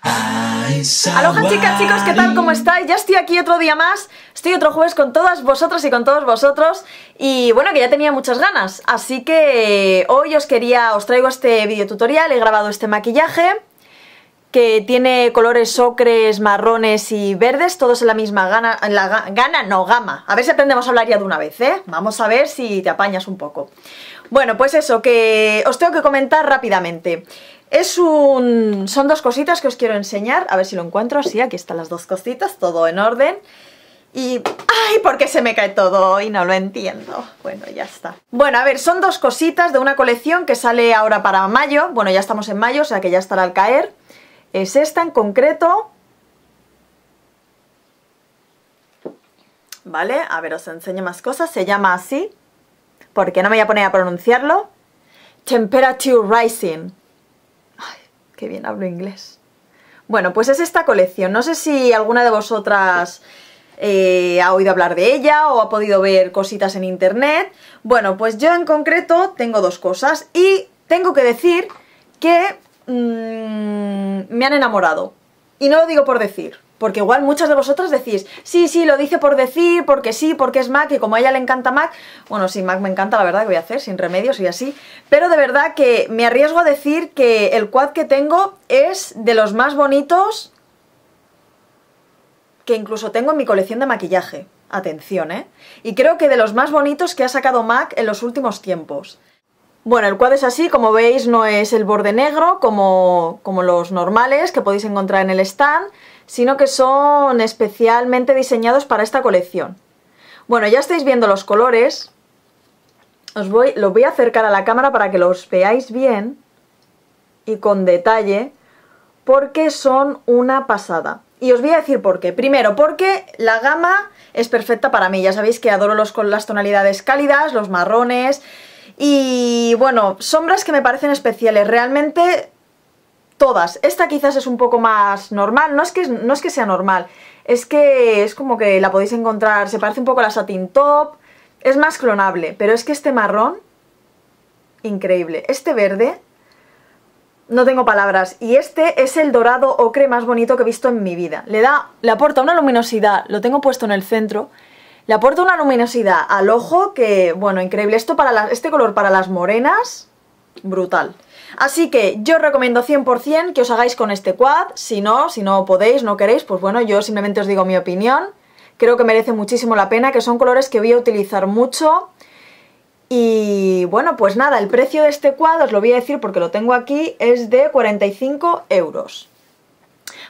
Ay, Aloha chicas, chicos, ¿qué tal? ¿Cómo estáis? Ya estoy aquí otro día más, estoy otro jueves con todas vosotras y con todos vosotros y bueno, que ya tenía muchas ganas, así que hoy os quería, os traigo este video tutorial, he grabado este maquillaje que tiene colores ocres, marrones y verdes, todos en la misma gana, en la gana, no, gama. A ver si aprendemos a hablar ya de una vez, ¿eh? Vamos a ver si te apañas un poco. Bueno, pues eso, que os tengo que comentar rápidamente. Es un... son dos cositas que os quiero enseñar, a ver si lo encuentro, sí, aquí están las dos cositas, todo en orden. Y... ¡Ay! ¿Por qué se me cae todo y no lo entiendo? Bueno, ya está. Bueno, a ver, son dos cositas de una colección que sale ahora para mayo. Bueno, ya estamos en mayo, o sea que ya estará al caer. Es esta en concreto. ¿Vale? A ver, os enseño más cosas. Se llama así, porque no me voy a poner a pronunciarlo. Temperature Rising. Qué bien hablo inglés. Bueno, pues es esta colección. No sé si alguna de vosotras eh, ha oído hablar de ella o ha podido ver cositas en internet. Bueno, pues yo en concreto tengo dos cosas y tengo que decir que mmm, me han enamorado. Y no lo digo por decir, porque igual muchas de vosotras decís, sí, sí, lo dice por decir, porque sí, porque es Mac y como a ella le encanta Mac, bueno, sí, Mac me encanta, la verdad, que voy a hacer? Sin remedio, soy así. Pero de verdad que me arriesgo a decir que el quad que tengo es de los más bonitos que incluso tengo en mi colección de maquillaje. Atención, ¿eh? Y creo que de los más bonitos que ha sacado MAC en los últimos tiempos. Bueno, el quad es así, como veis no es el borde negro como, como los normales que podéis encontrar en el stand, sino que son especialmente diseñados para esta colección. Bueno, ya estáis viendo los colores, os voy, los voy a acercar a la cámara para que los veáis bien y con detalle, porque son una pasada. Y os voy a decir por qué. Primero, porque la gama es perfecta para mí. Ya sabéis que adoro los, con las tonalidades cálidas, los marrones, y bueno, sombras que me parecen especiales, realmente todas. Esta quizás es un poco más normal, no es que, no es que sea normal, es que es como que la podéis encontrar, se parece un poco a la Satin Top, es más clonable, pero es que este marrón, increíble. Este verde, no tengo palabras, y este es el dorado ocre más bonito que he visto en mi vida. Le da, le aporta una luminosidad, lo tengo puesto en el centro, le aporta una luminosidad al ojo que, bueno, increíble. Esto para este color para las morenas, brutal. Así que yo recomiendo 100% que os hagáis con este quad. Si no, si no podéis, no queréis, pues bueno, yo simplemente os digo mi opinión. Creo que merece muchísimo la pena, que son colores que voy a utilizar mucho. Y bueno, pues nada, el precio de este quad, os lo voy a decir porque lo tengo aquí, es de 45 euros.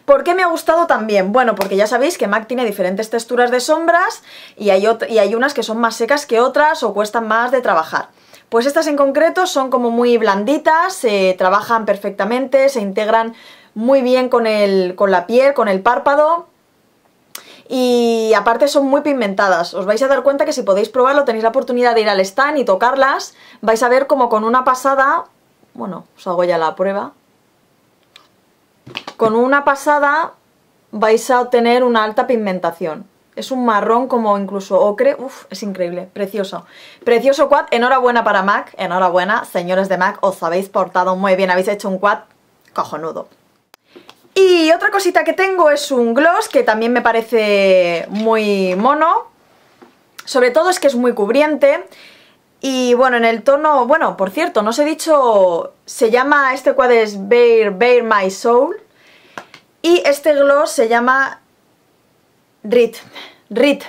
¿Por qué me ha gustado también? Bueno, porque ya sabéis que MAC tiene diferentes texturas de sombras y hay, y hay unas que son más secas que otras o cuestan más de trabajar. Pues estas en concreto son como muy blanditas, se trabajan perfectamente, se integran muy bien con, el, con la piel, con el párpado y aparte son muy pigmentadas. Os vais a dar cuenta que si podéis probarlo, tenéis la oportunidad de ir al stand y tocarlas, vais a ver como con una pasada, bueno, os hago ya la prueba, con una pasada vais a obtener una alta pigmentación. Es un marrón como incluso ocre, uff, es increíble, precioso. Precioso quad, enhorabuena para MAC, enhorabuena, señores de MAC, os habéis portado muy bien, habéis hecho un quad cojonudo. Y otra cosita que tengo es un gloss que también me parece muy mono, sobre todo es que es muy cubriente. Y bueno, en el tono, bueno, por cierto, no os he dicho, se llama, este quad es Bare, Bare My Soul. Y este gloss se llama Rhythm, Rhythm.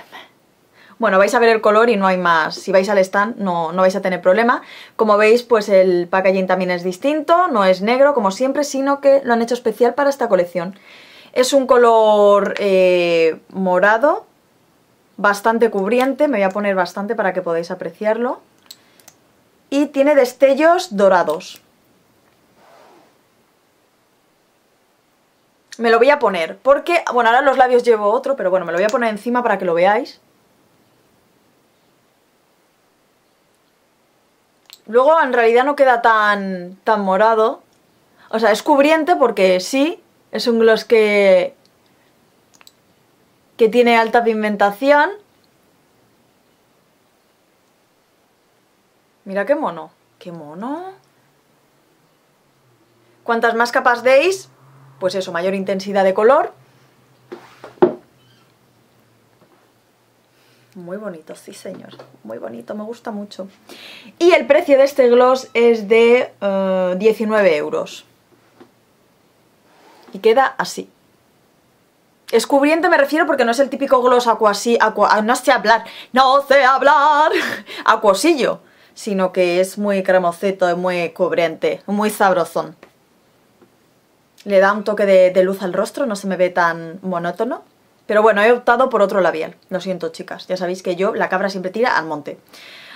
Bueno, vais a ver el color y no hay más, si vais al stand no, no vais a tener problema. Como veis, pues el packaging también es distinto, no es negro como siempre, sino que lo han hecho especial para esta colección. Es un color eh, morado, bastante cubriente, me voy a poner bastante para que podáis apreciarlo. Y tiene destellos dorados. Me lo voy a poner, porque, bueno, ahora los labios llevo otro, pero bueno, me lo voy a poner encima para que lo veáis. Luego en realidad no queda tan, tan morado. O sea, es cubriente porque sí, es un gloss que, que tiene alta pigmentación. Mira qué mono, qué mono. Cuantas más capas deis, pues eso, mayor intensidad de color. Muy bonito, sí señor, muy bonito, me gusta mucho. Y el precio de este gloss es de 19 eh, euros. Y queda así. Escubriente me refiero porque no es el típico gloss acuasí, aqua, no sé hablar, no sé hablar, acuosillo, sino que es muy cremosito y muy cubriente, muy sabrosón. Le da un toque de, luz al rostro, no se me ve tan monótono. Pero bueno, he optado por otro labial. Lo siento, chicas. Ya sabéis que yo, la cabra siempre tira al monte.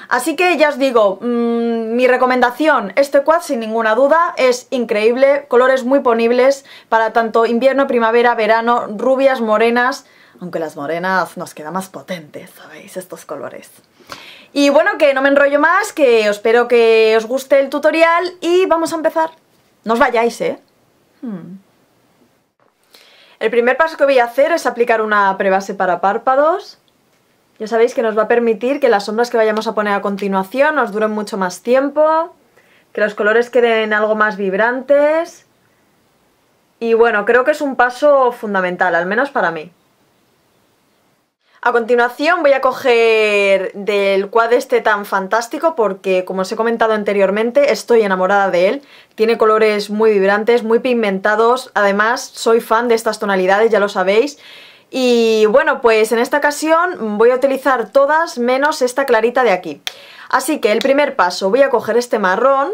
Así que ya os digo, mm, mi recomendación, este quad sin ninguna duda es increíble, colores muy ponibles para tanto invierno, primavera, verano, rubias, morenas, aunque las morenas nos quedan más potentes, ¿sabéis? Estos colores. Y bueno, que no me enrollo más, que espero que os guste el tutorial y vamos a empezar. No os vayáis, ¿eh? Hmm. El primer paso que voy a hacer es aplicar una prebase para párpados. Ya sabéis que nos va a permitir que las sombras que vayamos a poner a continuación nos duren mucho más tiempo, que los colores queden algo más vibrantes. Y bueno, creo que es un paso fundamental, al menos para mí. A continuación voy a coger del quad este tan fantástico porque, como os he comentado anteriormente, estoy enamorada de él. Tiene colores muy vibrantes, muy pigmentados, además soy fan de estas tonalidades, ya lo sabéis. Y bueno, pues en esta ocasión voy a utilizar todas menos esta clarita de aquí. Así que el primer paso, voy a coger este marrón.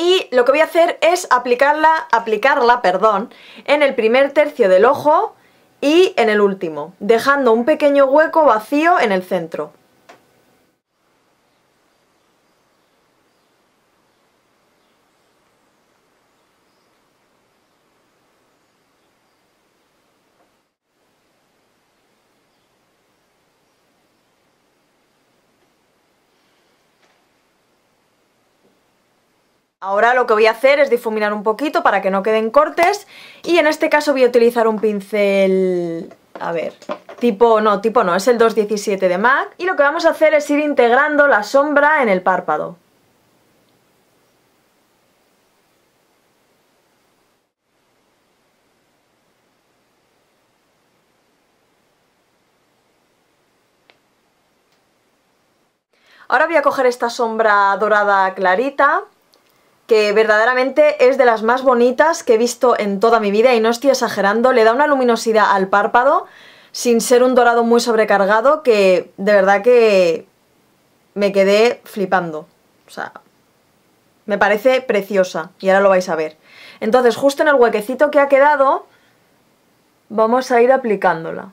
Y lo que voy a hacer es aplicarla, aplicarla perdón, en el primer tercio del ojo y en el último, dejando un pequeño hueco vacío en el centro. Ahora lo que voy a hacer es difuminar un poquito para que no queden cortes y en este caso voy a utilizar un pincel, a ver, tipo, no, tipo no, es el 217 de MAC y lo que vamos a hacer es ir integrando la sombra en el párpado. Ahora voy a coger esta sombra dorada clarita que verdaderamente es de las más bonitas que he visto en toda mi vida y no estoy exagerando, le da una luminosidad al párpado sin ser un dorado muy sobrecargado que de verdad que me quedé flipando. O sea, me parece preciosa y ahora lo vais a ver. Entonces justo en el huequecito que ha quedado vamos a ir aplicándola.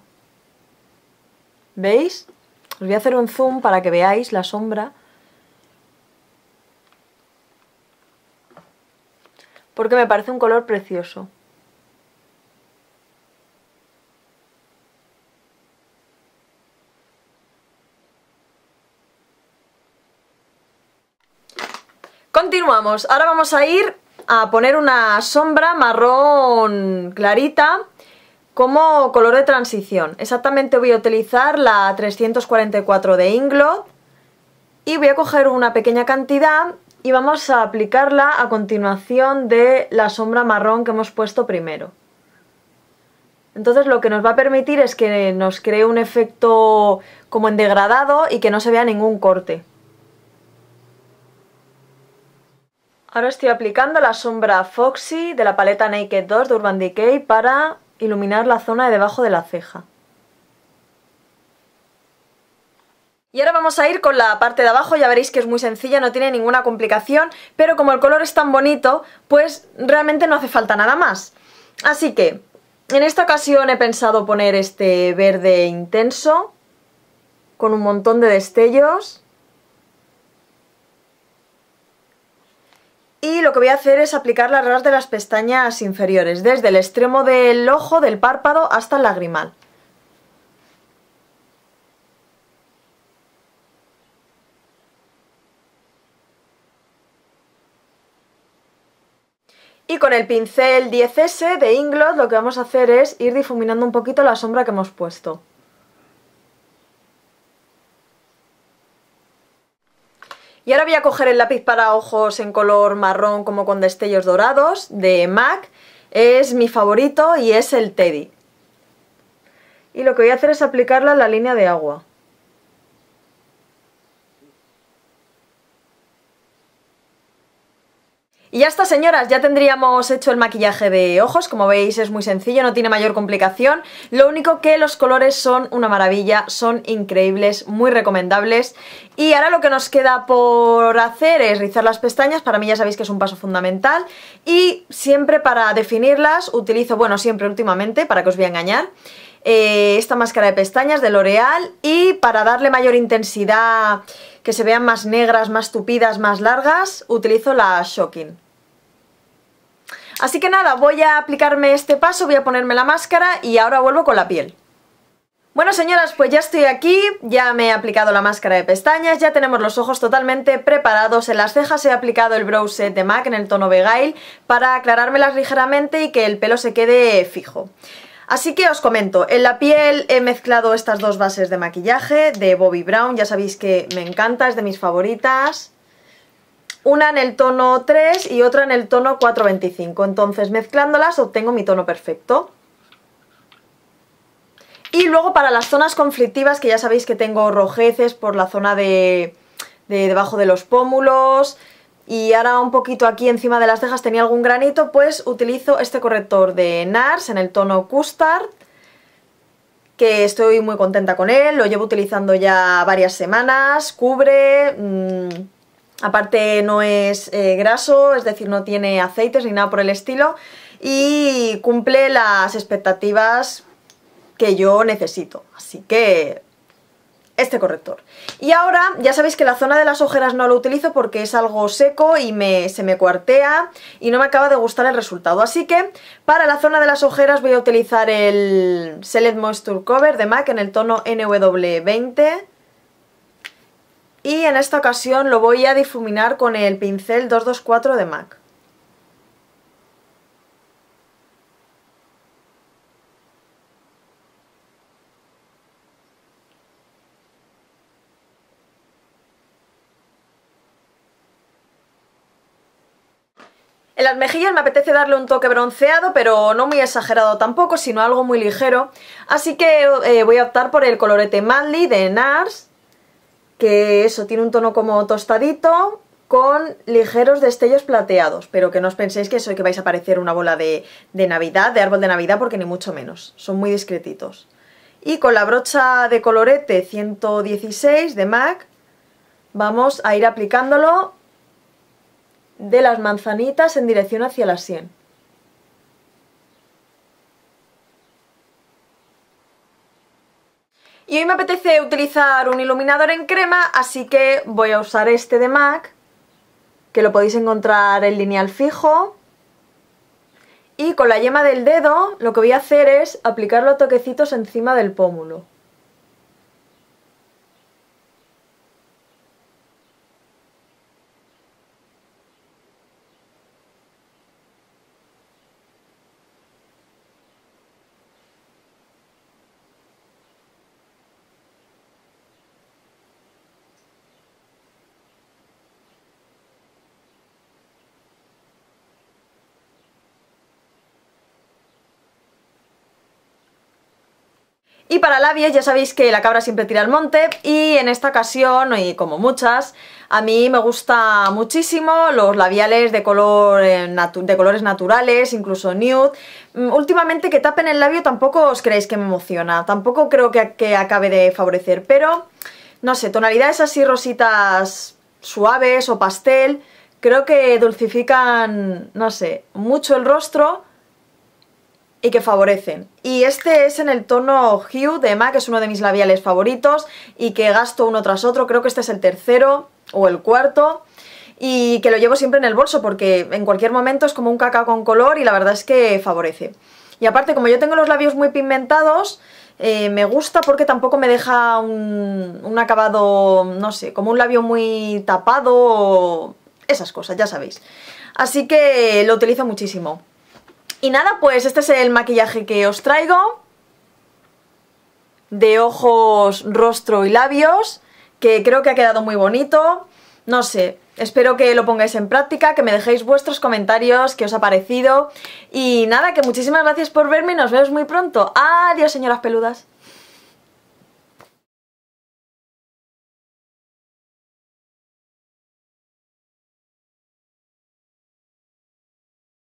¿Veis? Os voy a hacer un zoom para que veáis la sombra. Porque me parece un color precioso. Continuamos, ahora vamos a ir a poner una sombra marrón clarita como color de transición. Exactamente voy a utilizar la 344 de Inglot y voy a coger una pequeña cantidad y vamos a aplicarla a continuación de la sombra marrón que hemos puesto primero. Entonces lo que nos va a permitir es que nos cree un efecto como en degradado y que no se vea ningún corte. Ahora estoy aplicando la sombra Foxy de la paleta Naked 2 de Urban Decay para iluminar la zona de debajo de la ceja. Y ahora vamos a ir con la parte de abajo, ya veréis que es muy sencilla, no tiene ninguna complicación, pero como el color es tan bonito, pues realmente no hace falta nada más. Así que, en esta ocasión he pensado poner este verde intenso, con un montón de destellos. Y lo que voy a hacer es aplicar las ras de las pestañas inferiores, desde el extremo del ojo, del párpado, hasta el lagrimal. Y con el pincel 10S de Inglot lo que vamos a hacer es ir difuminando un poquito la sombra que hemos puesto. Y ahora voy a coger el lápiz para ojos en color marrón como con destellos dorados de MAC. Es mi favorito y es el Teddy. Y lo que voy a hacer es aplicarla en la línea de agua. Y ya está, señoras, ya tendríamos hecho el maquillaje de ojos, como veis es muy sencillo, no tiene mayor complicación. Lo único que los colores son una maravilla, son increíbles, muy recomendables. Y ahora lo que nos queda por hacer es rizar las pestañas, para mí ya sabéis que es un paso fundamental. Y siempre para definirlas utilizo, bueno, siempre últimamente, para que os voy a engañar, eh, esta máscara de pestañas de L'Oreal y para darle mayor intensidad, que se vean más negras, más tupidas, más largas, utilizo la Shocking. Así que nada, voy a aplicarme este paso, voy a ponerme la máscara y ahora vuelvo con la piel. Bueno señoras, pues ya estoy aquí, ya me he aplicado la máscara de pestañas, ya tenemos los ojos totalmente preparados, en las cejas he aplicado el Brow Set de MAC en el tono Beguile para aclarármelas ligeramente y que el pelo se quede fijo. Así que os comento, en la piel he mezclado estas dos bases de maquillaje de Bobbi Brown, ya sabéis que me encanta, es de mis favoritas. Una en el tono 3 y otra en el tono 425, entonces mezclándolas obtengo mi tono perfecto. Y luego para las zonas conflictivas, que ya sabéis que tengo rojeces por la zona de, de debajo de los pómulos, y ahora un poquito aquí encima de las cejas tenía algún granito, pues utilizo este corrector de NARS en el tono Custard, que estoy muy contenta con él, lo llevo utilizando ya varias semanas, cubre, mmm, aparte no es eh, graso, es decir, no tiene aceites ni nada por el estilo, y cumple las expectativas que yo necesito, así que este corrector. Y ahora ya sabéis que la zona de las ojeras no lo utilizo porque es algo seco y me, se me cuartea y no me acaba de gustar el resultado. Así que para la zona de las ojeras voy a utilizar el Select Moisture Cover de MAC en el tono NW20 y en esta ocasión lo voy a difuminar con el pincel 224 de MAC. En las mejillas me apetece darle un toque bronceado, pero no muy exagerado tampoco, sino algo muy ligero. Así que eh, voy a optar por el colorete Manly de NARS, que eso, tiene un tono como tostadito, con ligeros destellos plateados, pero que no os penséis que soy que vais a parecer una bola de, de Navidad, de árbol de Navidad, porque ni mucho menos, son muy discretitos. Y con la brocha de colorete 116 de MAC vamos a ir aplicándolo de las manzanitas en dirección hacia la sien. Y hoy me apetece utilizar un iluminador en crema, así que voy a usar este de MAC, que lo podéis encontrar en lineal fijo. Y con la yema del dedo lo que voy a hacer es aplicarlo a toquecitos encima del pómulo. Y para labios ya sabéis que la cabra siempre tira al monte y en esta ocasión, y como muchas, a mí me gusta muchísimo los labiales de, color, eh, de colores naturales, incluso nude. Mm, últimamente que tapen el labio tampoco os creéis que me emociona, tampoco creo que, que acabe de favorecer, pero no sé, tonalidades así rositas suaves o pastel, creo que dulcifican, no sé, mucho el rostro y que favorecen. Y este es en el tono Hue de MAC, que es uno de mis labiales favoritos y que gasto uno tras otro, creo que este es el tercero o el cuarto y que lo llevo siempre en el bolso porque en cualquier momento es como un cacao con color y la verdad es que favorece. Y aparte, como yo tengo los labios muy pigmentados, eh, me gusta porque tampoco me deja un, un acabado, no sé, como un labio muy tapado, esas cosas, ya sabéis. Así que lo utilizo muchísimo. Y nada, pues este es el maquillaje que os traigo de ojos, rostro y labios que creo que ha quedado muy bonito No sé, espero que lo pongáis en práctica, que me dejéis vuestros comentarios, qué os ha parecido. Y nada, que muchísimas gracias por verme y nos vemos muy pronto. Adiós, señoras peludas.